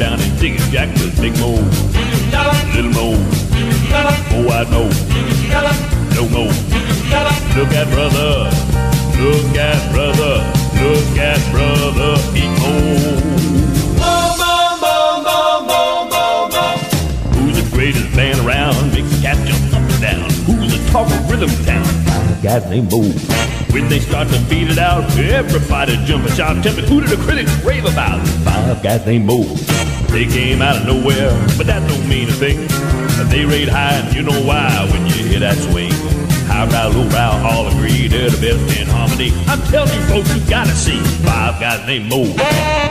down and dig it, Jack with big mo, little mo, oh I know, no mo. Look at brother, look at brother, look at brother, eat Who's the greatest band around? Makes the cat jump up and down. Who's the talk of rhythm town? Guys named Moe. When they start to beat it out, everybody jump and shout. Me, who did the critics rave about? Five guys named Moe. They came out of nowhere, but that don't mean a thing. They rate high, and you know why when you hear that swing. Highbrow, lowbrow, all agree they're the best in harmony. I'm telling you, folks, you gotta see five guys named Moe.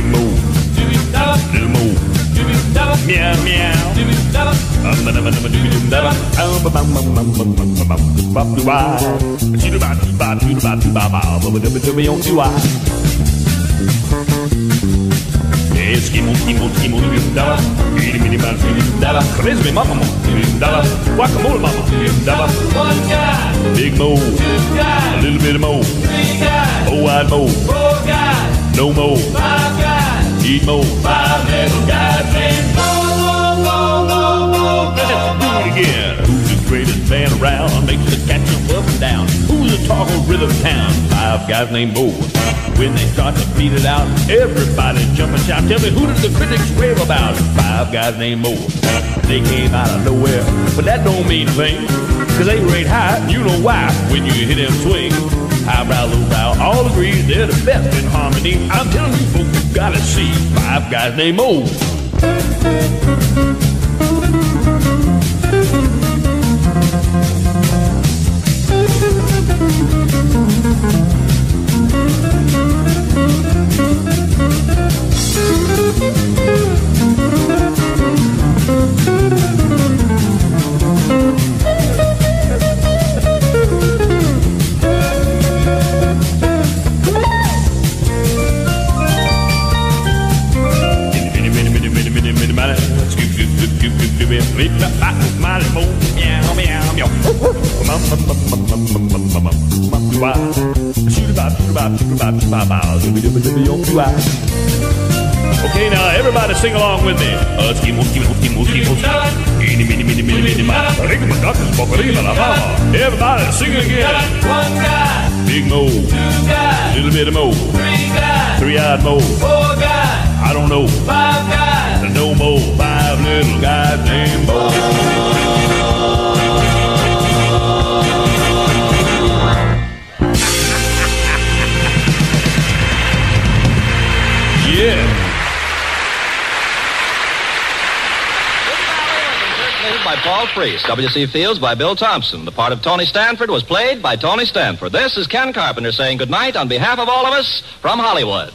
Big Moe, little Moe, meow meow. Eskimo, Eskimo, Eskimo, daba, itty bitty man, daba, charisma, mama, daba, guacamole, mama, daba, One guy, big mo, two a little bit of mo, three guys, oh wide mo, four guys, no mo, five guys, eat mo, five little guys named Moe, Moe, Moe, Moe, Moe, Let's do it again. Who's the greatest band around? Makes the cat jump up and down. Who's the talk of rhythm town? Five guys named Moe. When they start to beat it out, everybody jump and shout. Tell me, who did the critics rave about? Five guys named Moe. They came out of nowhere, but that don't mean a thing. Cause they rate high, you know why when you hear them swing. Highbrow, lowbrow, all agree they're the best in harmony. I'm telling you folks, you gotta see five guys named Moe. Okay, now everybody sing along with me. Everybody sing again. Big Moe, little bit of Moe, three guys, three-eyed Moe. four guys, I don't know, five guys, no five little guys By Paul Priest. W.C. Fields by Bill Thompson. The part of Tony Stanford was played by Tony Stanford. This is Ken Carpenter saying goodnight on behalf of all of us from Hollywood.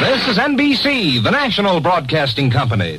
This is NBC, the national broadcasting company.